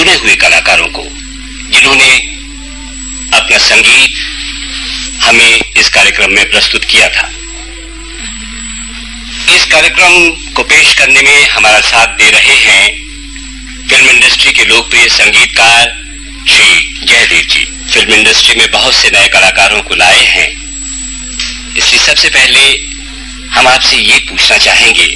चुने हुए कलाकारों को, जिन्होंने अपना संगीत हमें इस कार्यक्रम में प्रस्तुत किया था। इस कार्यक्रम को पेश करने में हमारा साथ दे रहे हैं फ़िल्म इंडस्ट्री के लोकप्रिय संगीतकार श्री जयदेव जी। फ़िल्म इंडस्ट्री में बहुत से नए कलाकारों को लाए हैं। इसलिए सबसे पहले हम आपसे ये पूछना चाहेंगे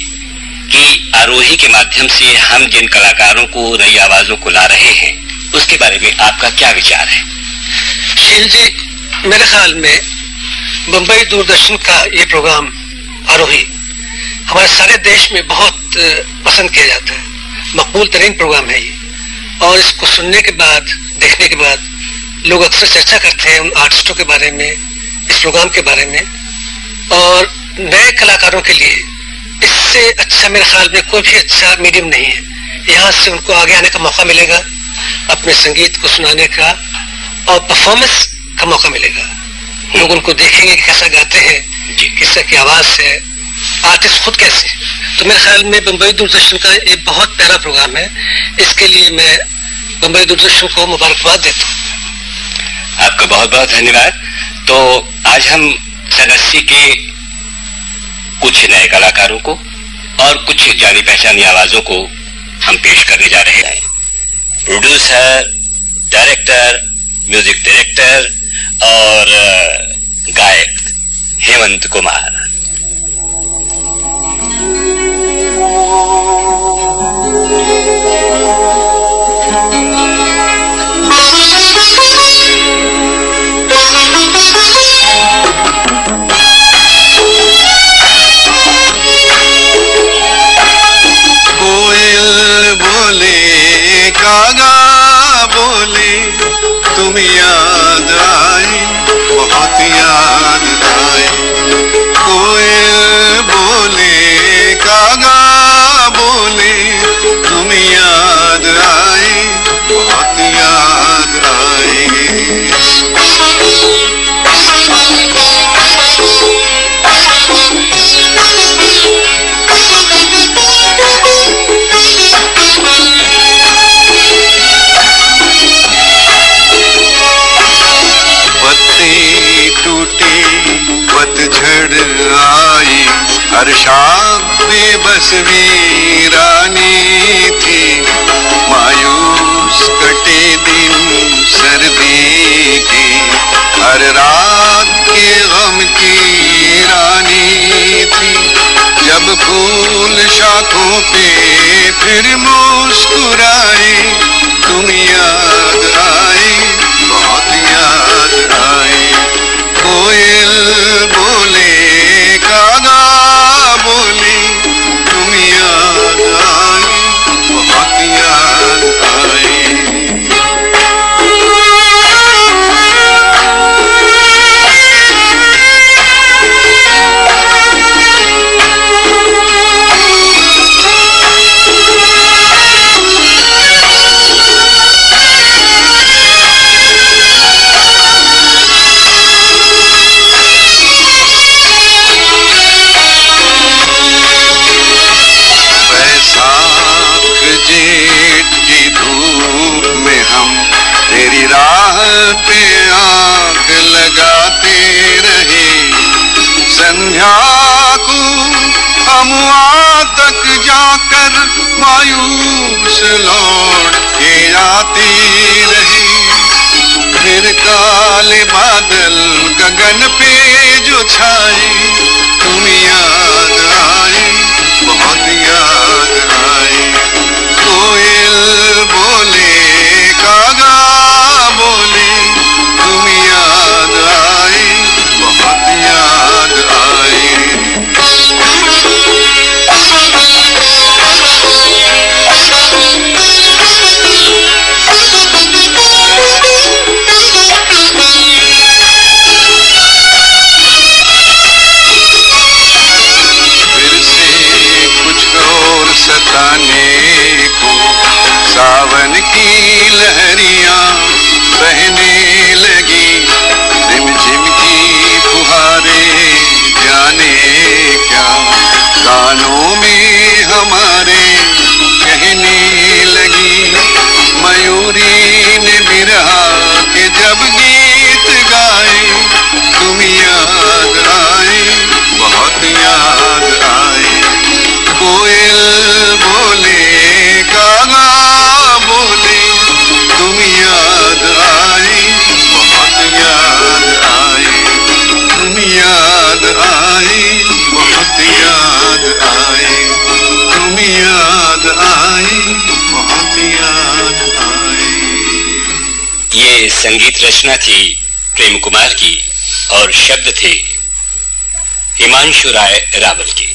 कि आरोही के माध्यम से हम जिन कलाकारों को, नई आवाजों को ला रहे हैं, उसके बारे में आपका क्या विचार है? शील जी, मेरे ख्याल में मुंबई दूरदर्शन का ये प्रोग्राम आरोही हमारे सारे देश में बहुत पसंद किया जाता है। मकबूल तरीन प्रोग्राम है ये। और इसको सुनने के बाद, देखने के बाद लोग अक्सर चर्चा करते हैं उन आर्टिस्टों के बारे में, इस प्रोग्राम के बारे में। और नए कलाकारों के लिए इससे अच्छा मेरे ख्याल में कोई भी अच्छा मीडियम नहीं है। यहाँ से उनको आगे आने का मौका मिलेगा अपने संगीत को सुनाने का और परफॉर्मेंस का मौका मिलेगा। लोग उनको देखेंगे कैसा गाते हैं किस की आवाज़ है आर्टिस्ट खुद कैसे। तो मेरे ख्याल में बम्बई दूरदर्शन का एक बहुत प्यारा प्रोग्राम है। इसके लिए मैं बम्बई दूरदर्शन को मुबारकबाद देता हूँ। आपका बहुत बहुत धन्यवाद। तो आज हम सदस्य के कुछ नए कलाकारों को और कुछ जानी पहचानी आवाजों को हम पेश करने जा रहे हैं। प्रोड्यूसर, डायरेक्टर, म्यूज़िक डायरेक्टर और गायक हेमंत कुमार। बहुत शाम बस वीरानी थी। मायूस कटे दिन सर्दी की। हर रात के गम की रानी थी। जब फूल शाखों पे फिर अमुआ तक जाकर मायूस लौट के आती रही। फिर काले बादल गगन पे जो छाए ये संगीत रचना थी प्रेम कुमार की और शब्द थे हिमांशु राय रावल के।